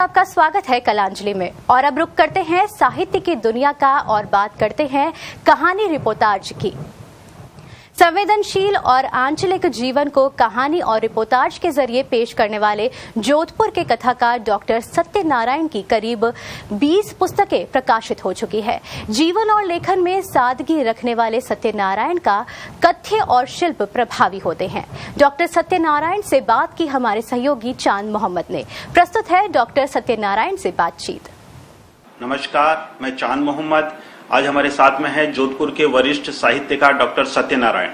आपका स्वागत है कलांजलि में। और अब रुक करते हैं साहित्य की दुनिया का और बात करते हैं कहानी रिपोर्टाज की। संवेदनशील और आंचलिक जीवन को कहानी और रिपोर्टाज के ज़रिए पेश करने वाले जोधपुर के कथाकार डॉक्टर सत्यनारायण की करीब 20 पुस्तकें प्रकाशित हो चुकी है। जीवन और लेखन में सादगी रखने वाले सत्यनारायण का कथ्य और शिल्प प्रभावी होते हैं। डॉक्टर सत्यनारायण से बात की हमारे सहयोगी चाँद मोहम्मद ने। प्रस्तुत है डॉक्टर सत्यनारायण से बातचीत। नमस्कार, मैं चाँद मोहम्मद आज हमारे साथ में है जोधपुर के वरिष्ठ साहित्यकार डॉक्टर सत्यनारायण।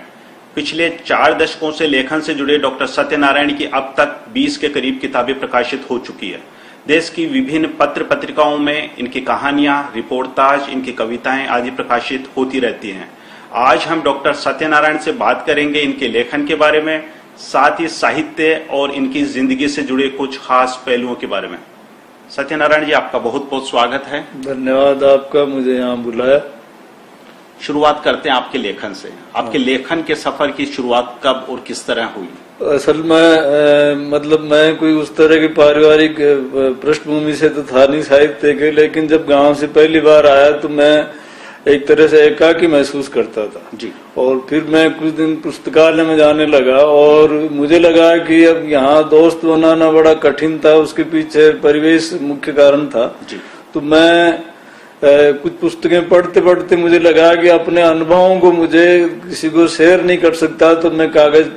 पिछले चार दशकों से लेखन से जुड़े डॉक्टर सत्यनारायण की अब तक 20 के करीब किताबें प्रकाशित हो चुकी है। देश की विभिन्न पत्र पत्रिकाओं में इनकी कहानियाँ, रिपोर्टाज, इनकी कविताएँ आदि प्रकाशित होती रहती हैं। आज हम डॉक्टर सत्यनारायण से बात करेंगे इनके लेखन के बारे में, साथ ही साहित्य और इनकी ज़िंदगी से जुड़े कुछ खास पहलुओं के बारे में। सत्यनारायण जी आपका बहुत बहुत स्वागत है। धन्यवाद आपका मुझे यहाँ बुलाया। शुरुआत करते हैं आपके लेखन से। आपके लेखन के सफ़र की शुरुआत कब और किस तरह हुई? असल में मतलब मैं कोई उस तरह की पारिवारिक पृष्ठभूमि से तो था नहीं साहित्य के लेकिन जब गाँव से पहली बार आया तो मैं एक तरह से एकाकी महसूस करता था। जी। और फिर मैं कुछ दिन पुस्तकालय में जाने लगा और मुझे लगा कि अब यहाँ दोस्त बनाना बड़ा कठिन था उसके पीछे परिवेश मुख्य कारण था। जी। तो मैं अ, कुछ पुस्तकें पढ़ते पढ़ते मुझे लगा कि अपने अनुभवों को मुझे किसी को शेयर नहीं कर सकता तो मैं कागज़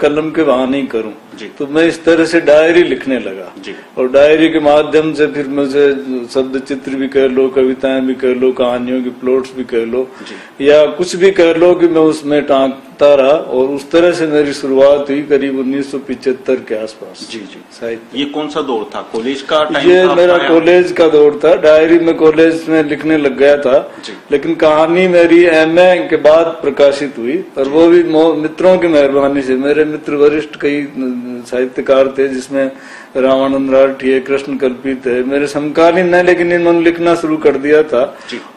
कलम के वहाँ ही करूँ। तो मैं इस तरह से डायरी लिखने लगा। और डायरी के माध्यम से फिर मुझे शब्द चित्र भी कह लो कविताएँ भी कह लो कहानियों की प्लॉट्स भी कह लो या कुछ भी कह लो कि मैं उसमें टांगता रहा और उस तरह से मेरी शुरुआत हुई करीब 1975 के आसपास। जी जी। साहित्य। ये कौन सा दौर था? कॉलेज का टाइम ये था मेरा कॉलेज का दौर था। डायरी में कॉलेज में लिखने लग गया था। लेकिन कहानी मेरी एमए के बाद प्रकाशित हुई। और वो भी मित्रों की मेहरबानी से। मेरे मित्र वरिष्ठ कई साहित्यकार थे जिसमें रामानंद राठी कृष्ण कल्पित है मेरे समकालीन है लेकिन इन्होंने लिखना शुरू कर दिया था।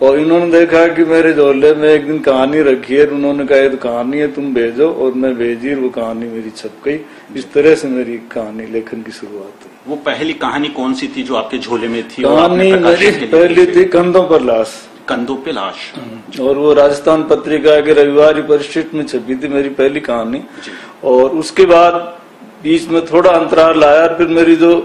और इन्होंने देखा कि मेरे झोले में एक दिन कहानी रखी है उन्होंने कहा तो कहानी है तुम भेजो। और मैं भेजी वो कहानी मेरी छप गई। इस तरह से मेरी कहानी लेखन की शुरुआत हुई। वो पहली कहानी कौन सी थी जो आपके झोले में थी कहानी मेरी पहली थी कंधों पर लाश। कंधों पे लाश। और वो राजस्थान पत्रिका के रविवार परिशिष्ट में छपी थी मेरी पहली कहानी। और उसके बाद बीच में थोड़ा अंतराल आया और फिर मेरी जो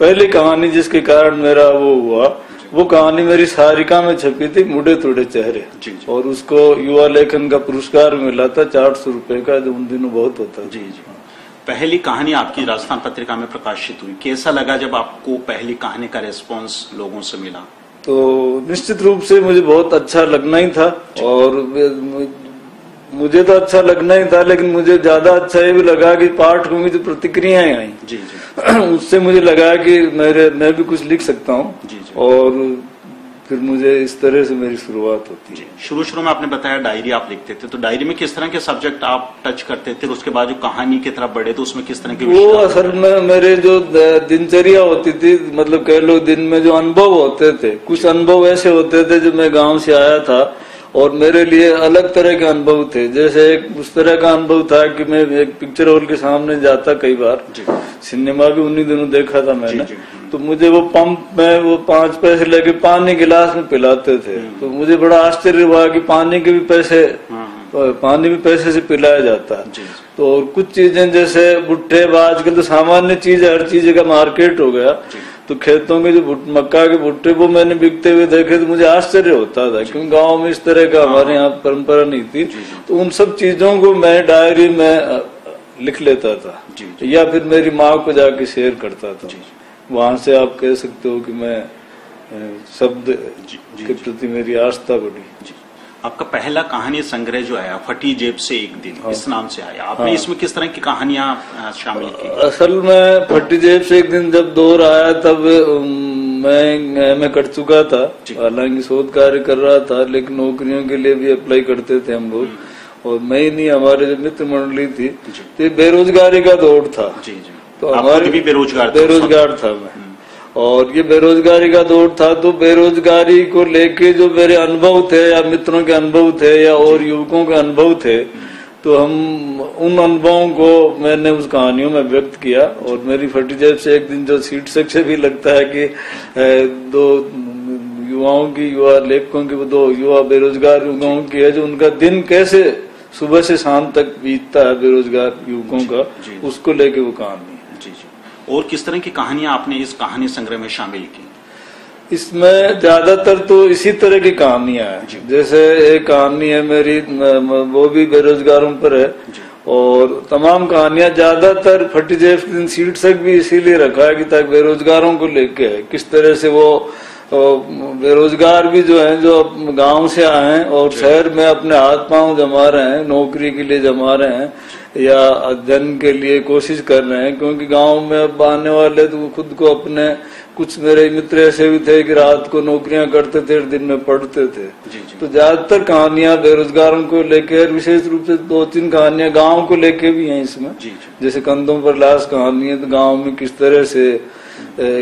पहली कहानी जिसके कारण मेरा वो हुआ वो कहानी मेरी सारिका में छपी थी मुड़े थोड़े चेहरे। जी, जी। और उसको युवा लेखन का पुरस्कार मिला था चार सौ रुपये का जो उन दिनों बहुत होता था। जी जी। पहली कहानी आपकी राजस्थान पत्रिका में प्रकाशित हुई। कैसा लगा जब आपको पहली कहानी का रेस्पॉन्स लोगों से मिला? तो निश्चित रूप से मुझे बहुत अच्छा लगना ही था और मुझे तो अच्छा लगना ही था लेकिन मुझे ज़्यादा अच्छा ये भी लगा कि पाठकों की जो प्रतिक्रियाएँ आई जी जी। उससे मुझे लगा कि मेरे मैं भी कुछ लिख सकता हूँ। जी, जी। और फिर मुझे इस तरह से मेरी शुरुआत होती है। शुरू शुरू में आपने बताया डायरी आप लिखते थे तो डायरी में किस तरह के सब्जेक्ट आप टच करते थे? उसके बाद जो कहानी की तरफ़ बढ़े तो उसमें किस तरह के वो असल में मेरे जो दिनचर्या होती थी मतलब कह लो दिन में जो अनुभव होते थे कुछ अनुभव ऐसे होते थे जो मैं गाँव से आया था और मेरे लिए अलग तरह के अनुभव थे। जैसे एक उस तरह का अनुभव था कि मैं एक पिक्चर हॉल के सामने जाता कई बार। सिनेमा भी उन्हीं दिनों देखा था मैंने। जी, जी। तो मुझे वो पंप में वो पाँच पैसे लेके पानी गिलास में पिलाते थे। तो मुझे बड़ा आश्चर्य हुआ कि पानी के भी पैसे हाँ, पानी भी पैसे से पिलाया जाता। है तो और कुछ चीज़ें जैसे भुट्टे आजकल तो सामान्य चीज़ है हर चीज़ का मार्केट हो गया। तो खेतों के जो मक्का के भुट्टे वो मैंने बिकते हुए देखे तो मुझे आश्चर्य होता था क्योंकि गाँव में इस तरह का हमारे यहाँ परंपरा नहीं थी। तो उन सब चीज़ों को मैं डायरी में लिख लेता था। या फिर मेरी माँ को जाके शेयर करता था। वहाँ से आप कह सकते हो कि मैं शब्द के प्रति मेरी आस्था बढ़ी। आपका पहला कहानी संग्रह जो आया फटी जेब से एक दिन हाँ। इस नाम से आया। आपने हाँ, इसमें किस तरह की कहानियाँ शामिल की? असल में फटी जेब से एक दिन जब दौर आया तब मैं मैं कर चुका था हालाँकि शोध कार्य कर रहा था लेकिन नौकरियों के लिए भी अप्लाई करते थे हम लोग। और मैं ही नहीं हमारे जो मित्र मंडली थी तो बेरोजगारी का दौर था। जी जी। तो हमारे भी बेरोजगार? बेरोजगार था मैं। और ये बेरोजगारी का दौर था तो बेरोजगारी को लेके जो मेरे अनुभव थे या मित्रों के अनुभव थे या और युवकों के अनुभव थे तो हम उन अनुभवों को मैंने उस कहानियों में व्यक्त किया। और मेरी फटी जेब से एक दिन जो शीर्षक से भी लगता है कि दो युवाओं की युवा लेखकों की दो युवा बेरोजगार युवाओं की है जो उनका दिन कैसे सुबह से शाम तक बीतता है बेरोजगार युवकों का उसको लेके वो कहानी। और किस तरह की कहानियाँ आपने इस कहानी संग्रह में शामिल की? इसमें ज़्यादातर तो इसी तरह की कहानियाँ हैं। जैसे एक कहानी है मेरी वो भी बेरोजगारों पर है। और तमाम कहानियाँ ज़्यादातर फटी जेफ शीर्षक भी इसीलिए रखा है कि ताकि बेरोजगारों को लेके है किस तरह से वो बेरोजगार भी जो है जो गाँव से आए हैं और शहर में अपने हाथ पाँव जमा रहे हैं नौकरी के लिए जमा रहे हैं या अध्ययन के लिए कोशिश कर रहे हैं क्योंकि गाँव में अब आने वाले तो खुद को अपने कुछ मेरे मित्र ऐसे भी थे कि रात को नौकरियाँ करते थे दिन में पढ़ते थे जी जी। तो ज़्यादातर कहानियाँ बेरोजगारों को लेकर विशेष रूप से दो तीन कहानियाँ गाँव को लेके भी हैं इसमें जी। जैसे कंधों पर लाश कहानी है तो गाँव में किस तरह से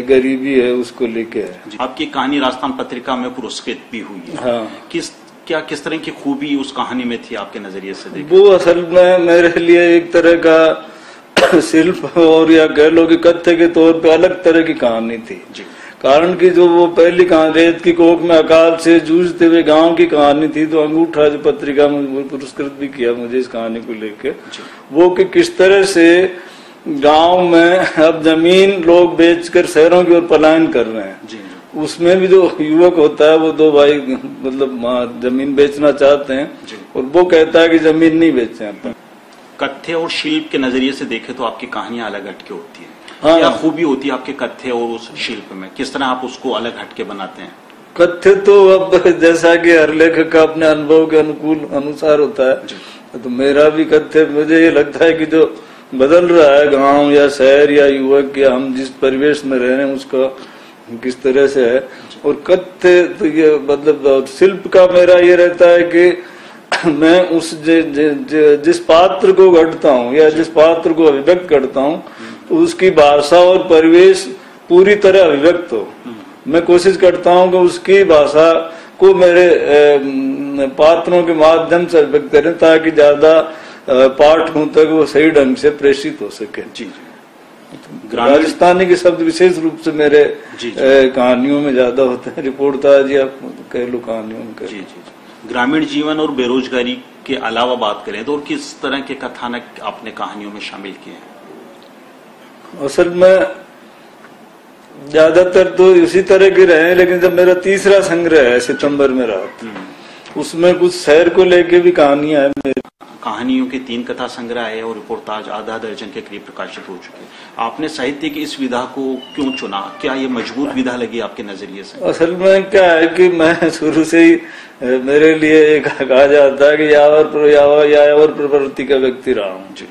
गरीबी है उसको लेके है आपकी कहानी राजस्थान पत्रिका में पुरस्कृत भी हुई है। हाँ। किस क्या किस तरह की खूबी उस कहानी में थी आपके नज़रिए से वो असल में मेरे लिए एक तरह का शिल्प और या कह लो कि कथ्य के तौर पे अलग तरह की कहानी थी। कारण की जो वो पहली कहानी रेत की कोक में अकाल से जूझते हुए गाँव की कहानी थी तो अंगूठा जो पत्रिका में पुरस्कृत भी किया मुझे इस कहानी को लेकर वो कि किस तरह से गाँव में अब ज़मीन लोग बेचकर शहरों की ओर पलायन कर रहे हैं। उसमें भी जो युवक होता है वो दो भाई मतलब ज़मीन बेचना चाहते हैं और वो कहता है कि ज़मीन नहीं बेचे अपन। कथ्य और शिल्प के नज़रिए से देखे तो आपकी कहानियाँ अलग हटके होती है। हाँ। क्या खूबी होती है आपके कथ्य और उस शिल्प में? किस तरह आप उसको अलग हटके बनाते हैं? कथ्य तो अब जैसा कि हर लेखक का अपने अनुभव के अनुकूल अनुसार होता है। तो मेरा भी कथ्य मुझे ये लगता है कि जो बदल रहा है गाँव या शहर या युवक या हम जिस परिवेश में रह रहे हैं उसका किस तरह से है। और कथ्य तो ये मतलब शिल्प का मेरा ये रहता है कि मैं उस ज, ज, ज, जिस पात्र को घटता हूँ या जिस पात्र को अभिव्यक्त करता हूँ तो उसकी भाषा और परिवेश पूरी तरह अभिव्यक्त हो। मैं कोशिश करता हूँ कि उसकी भाषा को मेरे पात्रों के माध्यम से अभिव्यक्त करें ताकि ज़्यादा पाठ हूँ तक वो सही ढंग से प्रेषित हो सके। जी राजस्थानी के शब्द विशेष रूप से मेरे कहानियों में ज़्यादा होते हैं। रिपोर्टाज या कह लो कहानियों में जी जी ग्रामीण जीवन और बेरोजगारी के अलावा बात करें तो और किस तरह के कथानक आपने कहानियों में शामिल किए हैं? असल में ज़्यादातर तो इसी तरह के रहे लेकिन जब मेरा तीसरा संग्रह है सितंबर में हम्म। उसमें कुछ शहर को लेके भी कहानियाँ है मेरी कहानियों के तीन कथा संग्रह है और रिपोर्टाज आधा दर्जन के करीब प्रकाशित हो चुके आपने साहित्य की इस विधा को क्यों चुना? क्या ये मज़बूत विधा लगी आपके नज़रिए से? असल में क्या है कि मैं शुरू से ही मेरे लिए एक कहा जाता है कि यावर यावर यावर प्रवृत्ति का व्यक्ति रहा हूँ।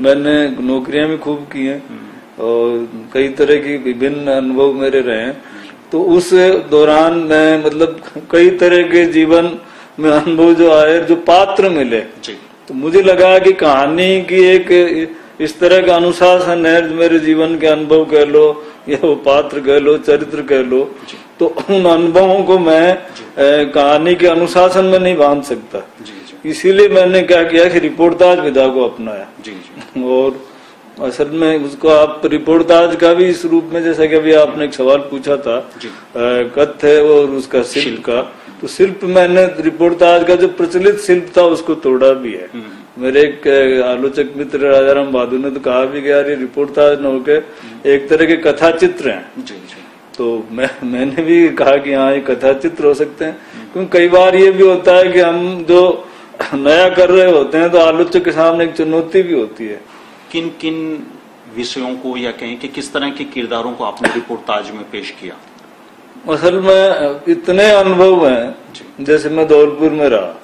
मैंने नौकरियाँ भी खूब की हैं हम्म। और कई तरह की विभिन्न अनुभव मेरे रहे हैं। तो उस दौरान मैं मतलब कई तरह के जीवन में अनुभव जो आए जो पात्र मिले। तो मुझे लगा कि कहानी की एक इस तरह का अनुशासन है मेरे जीवन के अनुभव कह लो या वो पात्र कह लो चरित्र कह लो। तो उन अनुभवों को मैं कहानी के अनुशासन में नहीं बाँध सकता। इसीलिए मैंने क्या किया कि रिपोर्टाज विधा को अपनाया। जी जी। और असल में उसको आप रिपोर्टाज का भी इस रूप में जैसा कि अभी आपने एक सवाल पूछा था कथ्य और उसका शिल्प का। तो शिल्प मैंने रिपोर्टाज का जो प्रचलित शिल्प था उसको तोड़ा भी है। हम्म। मेरे एक आलोचक मित्र राजाराम बहादुर ने तो कहा भी गया ये रिपोर्टाज न होके एक तरह के कथा चित्र हैं तो मैं मैंने भी कहा कि हाँ ये कथा चित्र हो सकते हैं। क्योंकि कई बार ये भी होता है कि हम जो नया कर रहे होते हैं तो आलोचक के सामने एक चुनौती भी होती है। किन किन विषयों को या कहें कि किस तरह के किरदारों को आपने रिपोर्टाज में पेश किया? असल में इतने अनुभव हैं। जैसे मैं धौलपुर में रहा।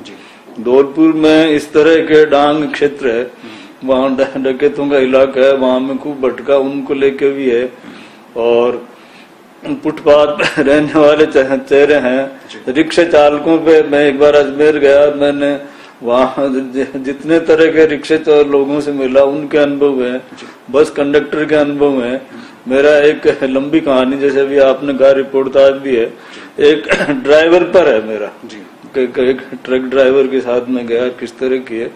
धौलपुर में इस तरह के डांग क्षेत्र है वहाँ डकेतों का इलाका है वहाँ में खूब भटका उनको लेके भी है। और फुटपाथ रहने वाले चेहरे हैं। रिक्शा चालकों पे मैं एक बार अजमेर गया मैंने वहाँ जितने तरह के रिक्शे लोगों से मिला उनके अनुभव है बस कंडक्टर के अनुभव है। मेरा एक लंबी कहानी जैसे अभी आपने कहा रिपोर्ट आज भी है। एक ड्राइवर पर है मेरा। जी। एक ट्रक ड्राइवर के साथ में गया किस तरह की है।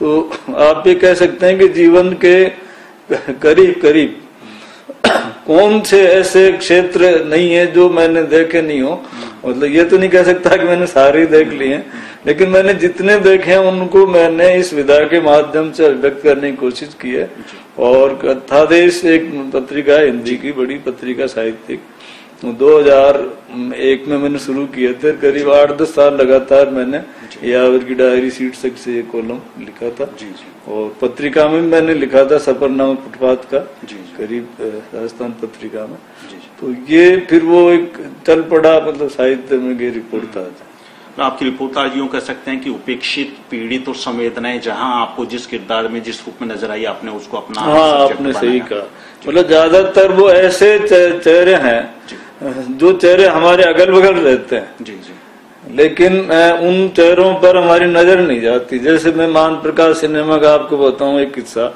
तो आप ये कह सकते हैं कि जीवन के करीब करीब कौन से ऐसे क्षेत्र नहीं है जो मैंने देखे नहीं हो। मतलब ये तो नहीं कह सकता कि मैंने सारे देख लिए हैं लेकिन मैंने जितने देखे हैं उनको मैंने इस विधा के माध्यम से अभिव्यक्त करने की कोशिश की है। और कथादेश एक पत्रिका है हिंदी की बड़ी पत्रिका साहित्यिक। 2001 में मैंने शुरू किए थे करीब आठ दस साल लगातार मैंने यावर की डायरी सीट तक से ये कॉलम लिखा था। जी जी। और पत्रिका में मैंने लिखा था सफरनामा फुटपाथ का जी। करीब राजस्थान पत्रिका में। तो ये फिर वो एक चल पड़ा मतलब साहित्य में ये रिपोर्ट था। तो आपकी रिपोर्ट आज यूँ कह सकते हैं कि उपेक्षित पीड़ित और संवेदनाएँ जहाँ आपको जिस किरदार में जिस रूप में नज़र आई आपने उसको अपना हाँ आपने सही कहा। मतलब ज़्यादातर वो ऐसे चेहरे हैं जो। चेहरे हमारे अगल बगल रहते हैं। जी जी। लेकिन उन चेहरों पर हमारी नज़र नहीं जाती। जैसे मैं मान प्रकाश सिनेमा का आपको बताऊँ एक किस्सा।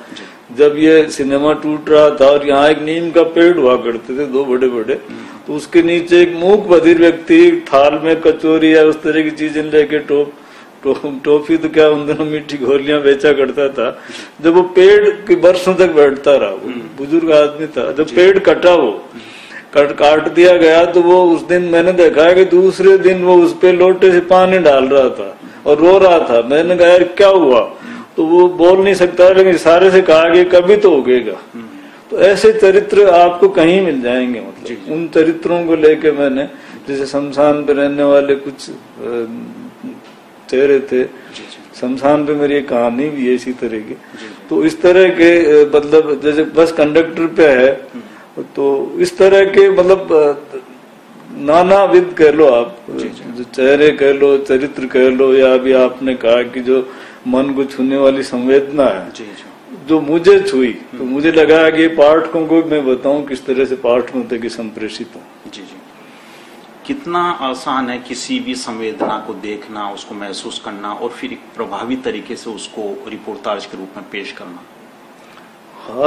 जब ये सिनेमा टूट रहा था और यहाँ एक नीम का पेड़ हुआ करते थे दो बड़े बड़े तो उसके नीचे एक मूक बधिर व्यक्ति थाल में कचोरी या उस तरह की चीज़ें लेके टोप टॉफी तो क्या उन दिनों मीठी घोलियाँ बेचा करता था। जब वो पेड़ के बरसों तक बैठता रहा वो बुज़ुर्ग आदमी था जब पेड़ कटा वो कट काट दिया गया तो वो उस दिन मैंने देखा है कि दूसरे दिन वो उस पे लोटे से पानी डाल रहा था और रो रहा था। मैंने कहा यार क्या हुआ? तो वो बोल नहीं सकता लेकिन सारे से कहा कि कभी तो उगेगा। तो ऐसे चरित्र आपको कहीं मिल जाएँगे मतलब। उन चरित्रों को लेके मैंने जैसे शमशान पे रहने वाले कुछ चेहरे थे। शमशान पे मेरी एक कहानी भी है इसी तरह की। तो इस तरह के मतलब जैसे बस कंडक्टर पे है तो इस तरह के मतलब नाना नानाविध कह लो आप जो चेहरे कह लो चरित्र कह लो या अभी आपने कहा कि जो मन को छूने वाली संवेदना है। जी जी। जो मुझे छुई तो मुझे लगा कि पाठकों को मैं बताऊँ किस तरह से पाठकों तक संप्रेषित हूँ। जी जी। कितना आसान है किसी भी संवेदना को देखना उसको महसूस करना और फिर एक प्रभावी तरीके से उसको रिपोर्टाज के रूप में पेश करना?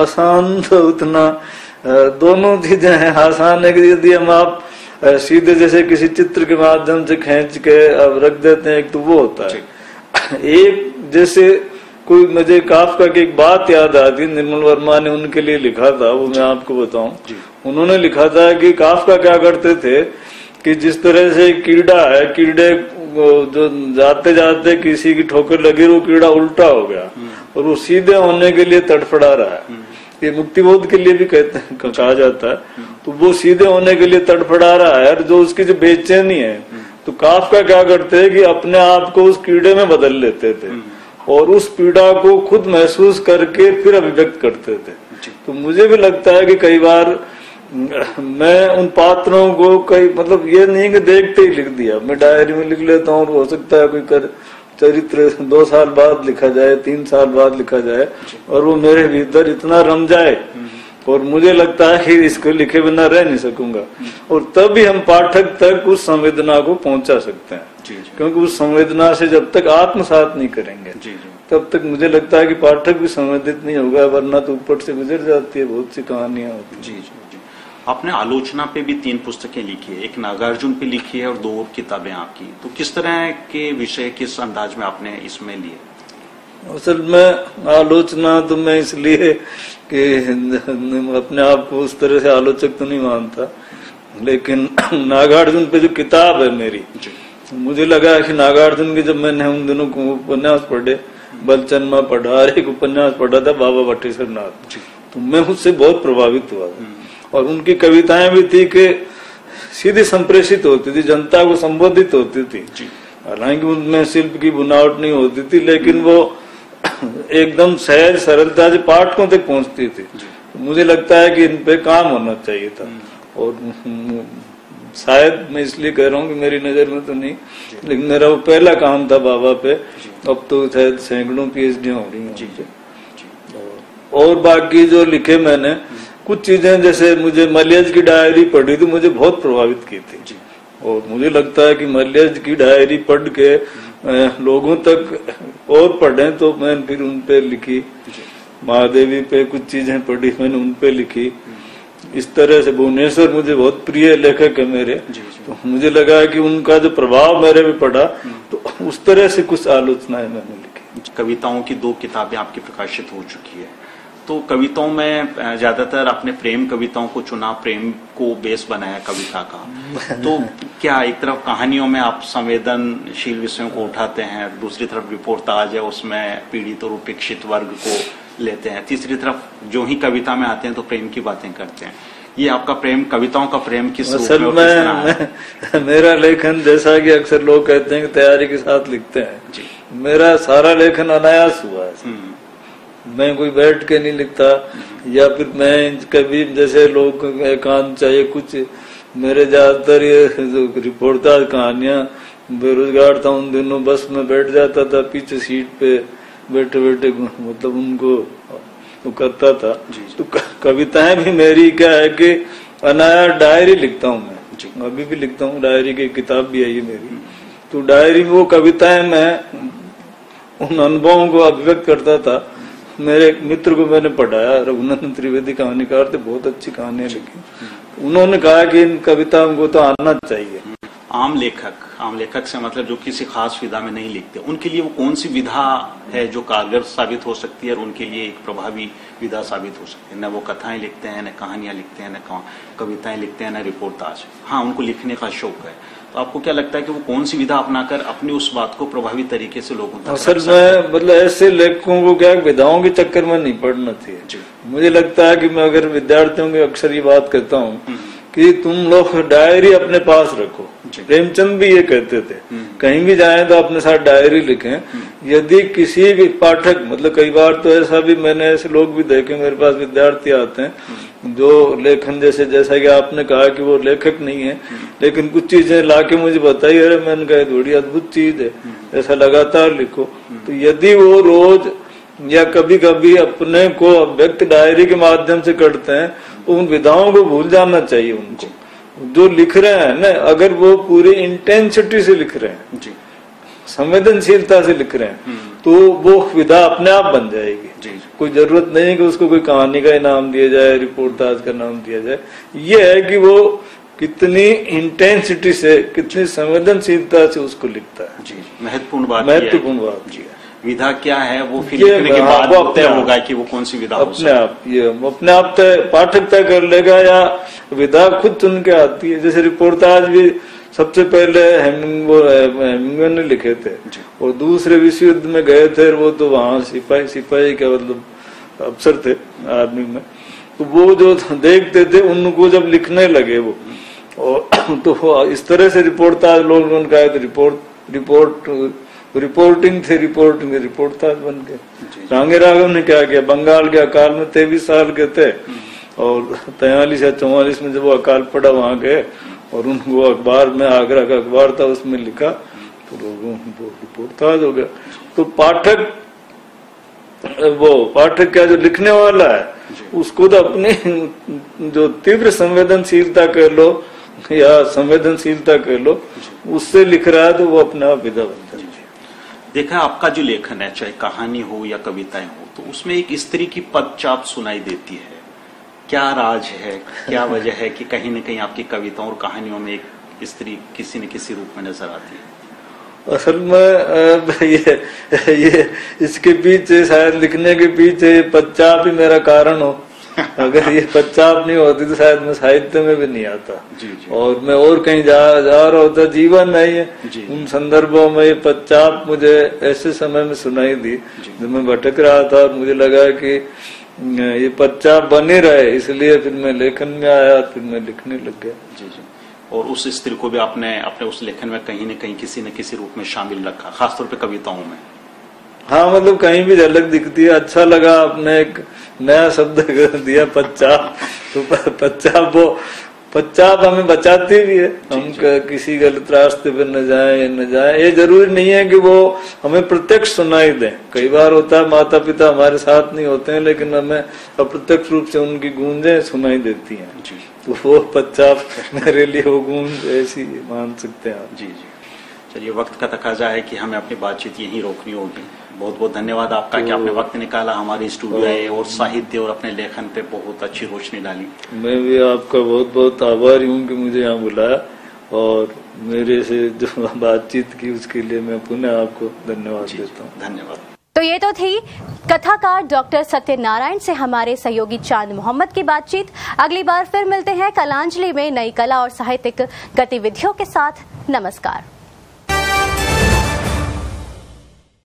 आसान तो उतना दोनों चीज़ें हैं। आसान है कि यदि हम आप सीधे जैसे किसी चित्र के माध्यम से खींच के अब रख देते हैं एक तो वो होता है। एक जैसे कोई मुझे काफका की एक बात याद आती है, निर्मल वर्मा ने उनके लिए लिखा था वो मैं आपको बताऊँ। उन्होंने लिखा था कि काफका क्या करते थे कि जिस तरह से कीड़ा है कीड़े जो जाते जाते किसी की ठोकर लगी वो कीड़ा उल्टा हो गया और वो सीधे होने के लिए तड़फड़ा रहा है। ये मुक्तिबोध के लिए भी कहते हैं कहा जाता है। तो वो सीधे होने के लिए तड़फड़ा रहा है और जो उसकी जो बेचैनी है तो काफ का क्या करते हैं कि अपने आप को उस कीड़े में बदल लेते थे। और उस पीड़ा को खुद महसूस करके फिर अभिव्यक्त करते थे। तो मुझे भी लगता है कि कई बार मैं उन पात्रों को कई मतलब ये नहीं कि देखते ही लिख दिया। मैं डायरी में लिख लेता हूँ और हो सकता है कोई कर चरित्र दो साल बाद लिखा जाए तीन साल बाद लिखा जाए और वो मेरे भीतर इतना रम जाए और मुझे लगता है कि इसको लिखे बिना रह नहीं सकूँगा। और तब भी हम पाठक तक उस संवेदना को पहुँचा सकते हैं। जी जी। क्योंकि उस संवेदना से जब तक आत्मसात नहीं करेंगे जी जी। तब तक मुझे लगता है कि पाठक भी संवेदित नहीं होगा वरना तो ऊपर से गुजर जाती है बहुत सी कहानियाँ होती हैं। जी जी जी। आपने आलोचना पे भी तीन पुस्तकें लिखी है। एक नागार्जुन पे लिखी है और दो किताबें आपकी। तो किस तरह के विषय किस अंदाज में आपने इसमें लिए? असल में आलोचना तो मैं इसलिए कि अपने आप को उस तरह से आलोचक तो नहीं मानता लेकिन नागार्जुन पे जो किताब है मेरी मुझे लगा कि नागार्जुन के जब मैंने उन दिनों को उपन्यास पढ़े बलचन्मा पढ़ा और एक उपन्यास पढ़ा था बाबा भट्टेश्वर नाथ तो मैं उससे बहुत प्रभावित हुआ। था और उनकी कविताएँ भी थी कि सीधी संप्रेषित होती थी जनता को संबोधित होती थी। हालाँकि उनमें शिल्प की बुनावट नहीं होती थी लेकिन वो एकदम सहज सरलता से पाठकों तक पहुँचती थी। तो मुझे लगता है कि इन पे काम होना चाहिए था। और हम्म, शायद मैं इसलिए कह रहा हूँ कि मेरी नज़र में तो नहीं लेकिन मेरा वो पहला काम था बाबा पे। अब तो शायद सैकड़ों पीएचडी हो रही हैं और बाकी जो लिखे मैंने कुछ चीज़ें जैसे मुझे मलियज की डायरी पढ़ी तो मुझे बहुत प्रभावित की थी। जी। और मुझे लगता है कि मलियज की डायरी पढ़ के लोगों तक और पढ़े तो मैं फिर उन पे लिखी। महादेवी पे कुछ चीज़ें पढ़ी मैंने उन पे लिखी। इस तरह से भुवनेश्वर मुझे बहुत प्रिय लेखक है मेरे। तो मुझे लगा कि उनका जो प्रभाव मेरे पे पड़ा तो उस तरह से कुछ आलोचनाएँ मैंने लिखी। कविताओं की दो किताबें आपकी प्रकाशित हो चुकी है। तो कविताओं में ज़्यादातर आपने प्रेम कविताओं को चुना प्रेम को बेस बनाया कविता का। तो क्या एक तरफ़ कहानियों में आप संवेदनशील विषयों को उठाते हैं दूसरी तरफ़ रिपोर्टाज है उसमें पीड़ित और उपेक्षित वर्ग को लेते हैं तीसरी तरफ़ जो ही कविता में आते हैं तो प्रेम की बातें करते हैं। ये आपका प्रेम कविताओं का प्रेम किस रूप में मैं, मैं मेरा लेखन जैसा कि अक्सर लोग कहते हैं कि तैयारी के साथ लिखते हैं। जी। मेरा सारा लेखन अनायास हुआ है। हम्म। मैं कोई बैठ के नहीं लिखता या फिर मैं कभी जैसे लोग एकांत चाहिए कुछ मेरे ज़्यादातर ये रिपोर्टर कहानियाँ बेरोजगार था उन दिनों बस में बैठ जाता था पीछे सीट पे बैठे बैठे मतलब उनको वो करता था। तो कविताएँ भी मेरी क्या है कि अनाया डायरी लिखता हूँ मैं। अभी भी लिखता हूँ डायरी की किताब भी आई है मेरी। तो डायरी में वो कविताएँ मैं उन अनुभवों को अभिव्यक्त करता था मेरे मित्र को मैंने पढ़ाया, रघुनंदन त्रिवेदी कहानीकार थे, बहुत अच्छी कहानियाँ लिखी उन्होंने कहा कि इन कविताओं को तो आना चाहिए। आम लेखक आम लेखक से मतलब जो किसी खास विधा में नहीं लिखते। उनके लिए वो कौन सी विधा है जो कारगर साबित हो सकती है और उनके लिए एक प्रभावी विधा साबित हो सकती है? न वो कथाएँ लिखते हैं, न कहानियाँ लिखते हैं, न कविताएँ लिखते हैं, न रिपोर्टाज हाँ उनको लिखने का शौक है। तो आपको क्या लगता है कि वो कौन सी विधा अपनाकर अपनी उस बात को प्रभावी तरीके से लोगों तक असल में मतलब ऐसे लेखकों को क्या विधाओं के चक्कर में नहीं पढ़ना चाहिए मुझे लगता है कि मैं अगर विद्यार्थियों की अक्सर ये बात करता हूँ हम्म। कि तुम लोग डायरी अपने पास रखो प्रेमचंद भी ये कहते थे हम्म। कहीं भी जाए तो अपने साथ डायरी लिखें हम्म। यदि किसी भी पाठक मतलब कई बार तो ऐसा भी मैंने ऐसे लोग भी देखे मेरे पास विद्यार्थी आते हैं। जो लेखन जैसे जैसा कि आपने कहा कि वो लेखक नहीं है लेकिन कुछ चीज़ें लाके मुझे बताई अरे मैंने कहा थोड़ी अद्भुत चीज़ है ऐसा लगातार लिखो। तो यदि वो रोज या कभी कभी अपने को व्यक्त डायरी के माध्यम से करते हैं उन विधाओं को भूल जाना चाहिए उनको। जो लिख रहे हैं ना अगर वो पूरी इंटेंसिटी से लिख रहे हैं संवेदनशीलता से लिख रहे हैं हम्म। तो वो विधा अपने आप बन जाएगी। जी कोई ज़रूरत नहीं है कि उसको कोई कहानी का इनाम दिया जाए रिपोर्टाज का नाम दिया जाए। ये है कि वो कितनी इंटेंसिटी से कितनी संवेदनशीलता से उसको लिखता है। जी महत्वपूर्ण बात महत्वपूर्ण बात जी। विधा क्या है? वो फिर लिखने के बाद तय होगा कि वो कौन सी विधा अपने आप ये अपने आप तय पाठक तय कर लेगा या विधा खुद चुन के आती है। जैसे रिपोर्ट आज भी सबसे पहले हेमिंग ने लिखे थे। और दूसरे विश्व युद्ध में गए थे वो तो वहाँ सिपाही सिपाही का मतलब अफसर थे आर्मी में। तो वो जो देखते थे उनको जब लिखने लगे वो और तो इस तरह से रिपोर्ट था लोग उनका रिपोर्ट रिपोर्ट रिपोर्टिंग थे रिपोर्टिंग रिपोर्ट था बन के। रांगे राघव ने क्या किया बंगाल के अकाल में तेईस साल के थे और तैयलीस या चौवालीस में जब वो अकाल पड़ा वहाँ गए और उनको अखबार में आगरा का अखबार था उसमें लिखा तो लोगों को हो गया। तो पाठक वो पाठक क्या जो लिखने वाला है उसको तो अपनी जो तीव्र संवेदनशीलता कह लो या संवेदनशीलता कह लो उससे लिख रहा है तो वो अपना विधा बनता है। देखा आपका जो लेखन है चाहे कहानी हो या कविताएँ हो तो उसमें एक स्त्री की पदचाप सुनाई देती है। क्या राज है क्या वजह है कि कहीं न कहीं आपकी कविताओं और कहानियों में एक स्त्री किसी न किसी रूप में नज़र आती है? असल में ये ये इसके पीछे शायद लिखने के पीछे पदचाप ही मेरा कारण हो। अगर ये पच्चाप नहीं होती तो शायद मैं साहित्य में भी नहीं आता। जी जी। और मैं और कहीं जा जा रहा होता जीवन नहीं है। उन संदर्भों में ये पच्चाप मुझे ऐसे समय में सुनाई दी जब मैं भटक रहा था और मुझे लगा कि ये पच्चा बने रहे इसलिए फिर मैं लेखन में आया फिर मैं लिखने लग गया। जी जी। और उस स्त्री को भी आपने अपने उस लेखन में कहीं न कहीं किसी न किसी रूप में शामिल रखा खासतौर पर कविताओं में? हाँ मतलब कहीं भी झलक दिखती है अच्छा लगा आपने एक नया शब्द दिया पच्चा तो पच्चा वो पच्चाप हमें बचाती भी है। हम किसी गलत रास्ते पर न जाए न जाए। ये ज़रूरी नहीं है कि वो हमें प्रत्यक्ष सुनाई दे। कई बार होता है माता पिता हमारे साथ नहीं होते हैं लेकिन हमें अप्रत्यक्ष रूप से उनकी गूंजे सुनाई देती हैं। तो वो पच्चाप मेरे लिए वो गूंज ऐसी मान सकते हैं आप। जी जी। चलिए वक्त का तकाजा है कि हमें अपनी बातचीत यही रोकनी होगी। बहुत बहुत धन्यवाद आपका कि आपने वक्त निकाला हमारे स्टूडियो आए और साहित्य और अपने लेखन पे बहुत अच्छी रोशनी डाली। मैं भी आपका बहुत बहुत आभारी हूँ कि मुझे यहाँ बुलाया और मेरे से जो बातचीत की उसके लिए मैं पुनः आपको धन्यवाद देता हूँ। धन्यवाद। तो ये तो थी कथाकार डॉक्टर सत्यनारायण से हमारे सहयोगी चाँद मोहम्मद की बातचीत। अगली बार फिर मिलते हैं कलांजलि में नई कला और साहित्यिक गतिविधियों के साथ। नमस्कार।